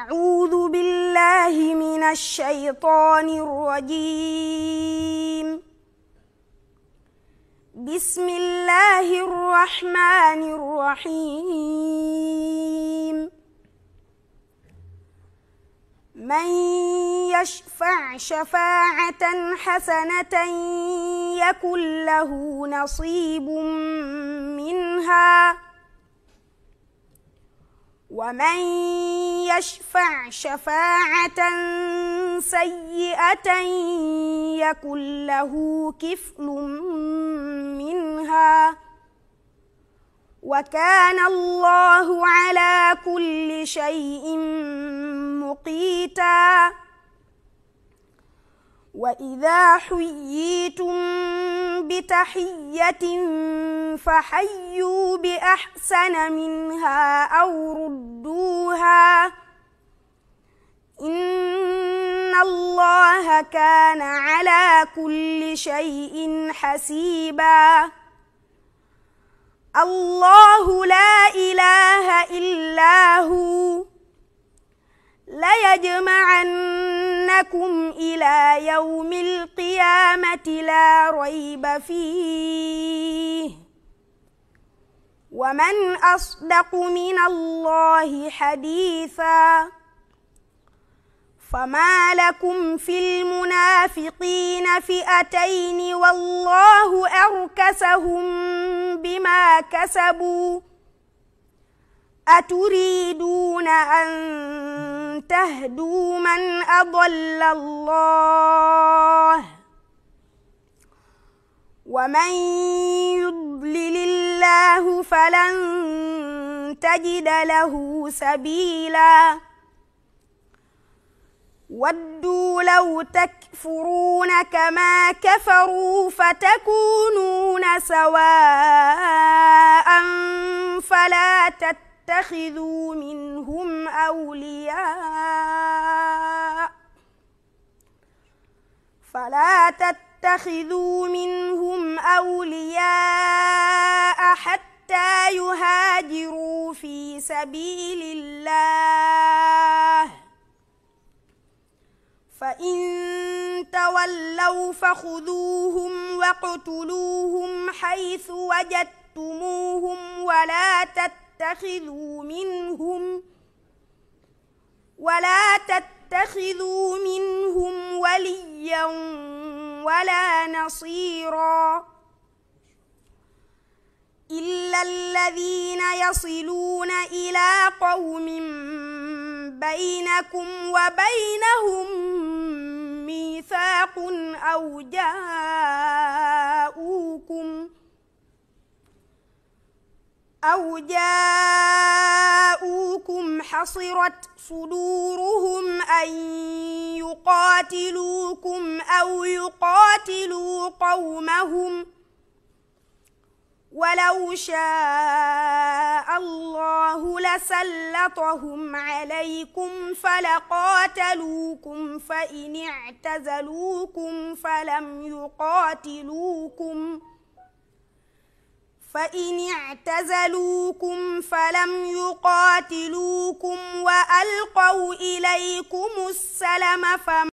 أعوذ بالله من الشيطان الرجيم. بسم الله الرحمن الرحيم. من يشفع شفاعة حسنة يكن له نصيب منها. ومن يشفع شفاعة سيئة يكن له كفل منها. وكان الله على كل شيء مقيتا. وإذا حييتم بتحية فحيوا بأحسن منها أو ردوها. إن الله كان على كل شيء حسيبا. الله لا إله إلا هو. ليجمعنكم إلى يوم القيامة لا ريب فيه. ومن أصدق من الله حديثا فما لكم في المنافقين فئتين والله أركسهم بما كسبوا أتريدون أن تهدوا من أضل الله ومن يضلل الله فلن تجد له سبيلا ودوا لو تكفرون كما كفروا فتكونون سواء فلا تتخذوا منهم أولياء فلا تتخذوا منهم أولياء حتى يهاجروا في سبيل الله فإن تولوا فخذوهم واقتلوهم حيث وجدتموهم ولا تتخذوا منهم ولا تتخذوا منهم وليا ولا نصيرا إلا الذين يصلون إلى قوم بينكم وبينهم ميثاق أو جاءوكم أو جاءوكم حصرت صدورهم أن يقاتلوكم أو يقاتلوا قومهم ولو شاء الله لسلطهم عليكم فلقاتلوكم فإن اعتزلوكم فلم يقاتلوكم. فإن اعتزلوكم فلم يقاتلوكم وألقوا إليكم السلم فما